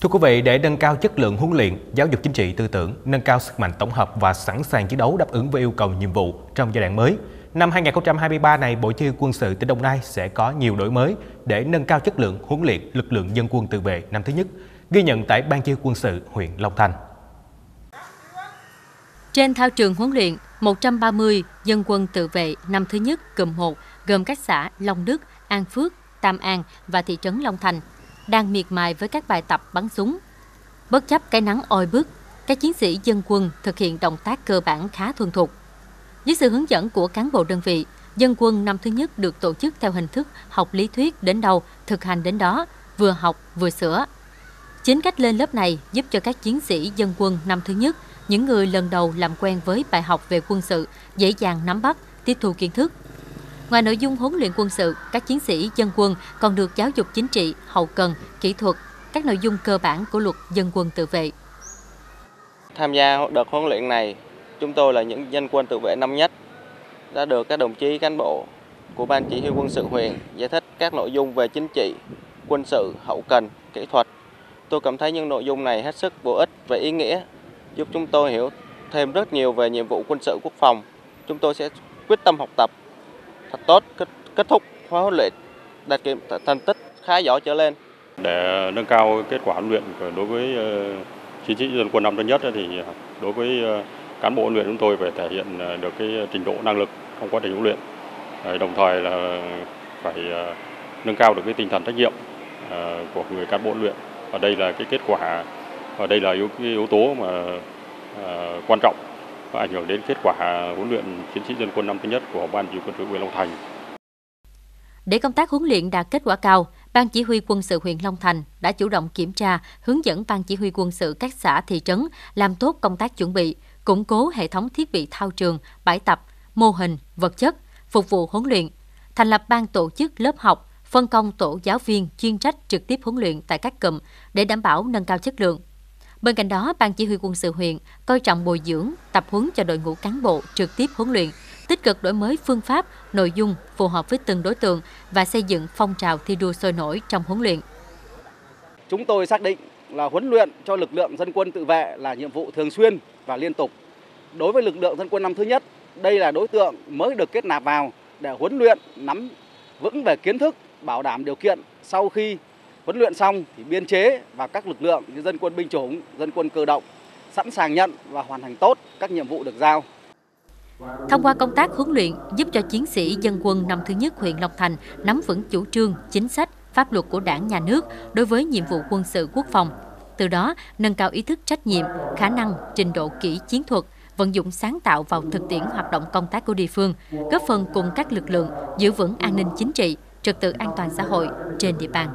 Thưa quý vị, để nâng cao chất lượng huấn luyện, giáo dục chính trị tư tưởng, nâng cao sức mạnh tổng hợp và sẵn sàng chiến đấu đáp ứng với yêu cầu nhiệm vụ trong giai đoạn mới, năm 2023 này, Bộ Chỉ huy quân sự tỉnh Đồng Nai sẽ có nhiều đổi mới để nâng cao chất lượng huấn luyện lực lượng dân quân tự vệ năm thứ nhất, ghi nhận tại Ban Chỉ huy quân sự huyện Long Thành. Trên thao trường huấn luyện, 130 dân quân tự vệ năm thứ nhất cụm 1 gồm các xã Long Đức, An Phước, Tam An và thị trấn Long Thành đang miệt mài với các bài tập bắn súng. Bất chấp cái nắng oi bức, các chiến sĩ dân quân thực hiện động tác cơ bản khá thuần thục. Dưới sự hướng dẫn của cán bộ đơn vị, dân quân năm thứ nhất được tổ chức theo hình thức học lý thuyết đến đâu, thực hành đến đó, vừa học vừa sửa. Chính cách lên lớp này giúp cho các chiến sĩ dân quân năm thứ nhất, những người lần đầu làm quen với bài học về quân sự, dễ dàng nắm bắt, tiếp thu kiến thức. Ngoài nội dung huấn luyện quân sự, các chiến sĩ dân quân còn được giáo dục chính trị, hậu cần, kỹ thuật, các nội dung cơ bản của luật dân quân tự vệ. Tham gia đợt huấn luyện này, chúng tôi là những dân quân tự vệ năm nhất đã được các đồng chí cán bộ của Ban Chỉ huy quân sự huyện giải thích các nội dung về chính trị, quân sự, hậu cần, kỹ thuật. Tôi cảm thấy những nội dung này hết sức bổ ích và ý nghĩa, giúp chúng tôi hiểu thêm rất nhiều về nhiệm vụ quân sự quốc phòng. Chúng tôi sẽ quyết tâm học tập thật tốt, kết, kết thúc khóa huấn luyện đạt kiểm thành tích khá giỏi trở lên. Để nâng cao kết quả huấn luyện đối với ờ, chiến sĩ dân quân năm thứ nhất thì đối với ờ, cán bộ huấn luyện chúng tôi phải thể hiện ờ, được cái trình độ năng lực trong quá trình huấn luyện. Đồng thời là phải nâng cao được cái tinh thần trách nhiệm của người cán bộ huấn luyện. Và đây là cái kết quả và đây là yếu cái yếu tố mà quan trọng và ảnh hưởng đến kết quả huấn luyện chiến sĩ dân quân năm thứ nhất của ban chỉ huy quân sự huyện Long Thành. Để công tác huấn luyện đạt kết quả cao, Ban Chỉ huy quân sự huyện Long Thành đã chủ động kiểm tra, hướng dẫn Ban Chỉ huy quân sự các xã thị trấn làm tốt công tác chuẩn bị, củng cố hệ thống thiết bị thao trường, bãi tập, mô hình, vật chất, phục vụ huấn luyện, thành lập ban tổ chức lớp học, phân công tổ giáo viên chuyên trách trực tiếp huấn luyện tại các cụm để đảm bảo nâng cao chất lượng. Bên cạnh đó, Ban Chỉ huy quân sự huyện coi trọng bồi dưỡng, tập huấn cho đội ngũ cán bộ trực tiếp huấn luyện, tích cực đổi mới phương pháp, nội dung phù hợp với từng đối tượng và xây dựng phong trào thi đua sôi nổi trong huấn luyện. Chúng tôi xác định là huấn luyện cho lực lượng dân quân tự vệ là nhiệm vụ thường xuyên và liên tục. Đối với lực lượng dân quân năm thứ nhất, đây là đối tượng mới được kết nạp vào để huấn luyện nắm vững về kiến thức, bảo đảm điều kiện sau khi huấn luyện xong thì biên chế và các lực lượng như dân quân binh chủng, dân quân cơ động sẵn sàng nhận và hoàn thành tốt các nhiệm vụ được giao. Thông qua công tác huấn luyện giúp cho chiến sĩ dân quân năm thứ nhất huyện Long Thành nắm vững chủ trương, chính sách, pháp luật của đảng, nhà nước đối với nhiệm vụ quân sự quốc phòng. Từ đó, nâng cao ý thức trách nhiệm, khả năng, trình độ kỹ chiến thuật, vận dụng sáng tạo vào thực tiễn hoạt động công tác của địa phương, góp phần cùng các lực lượng giữ vững an ninh chính trị, trật tự an toàn xã hội trên địa bàn.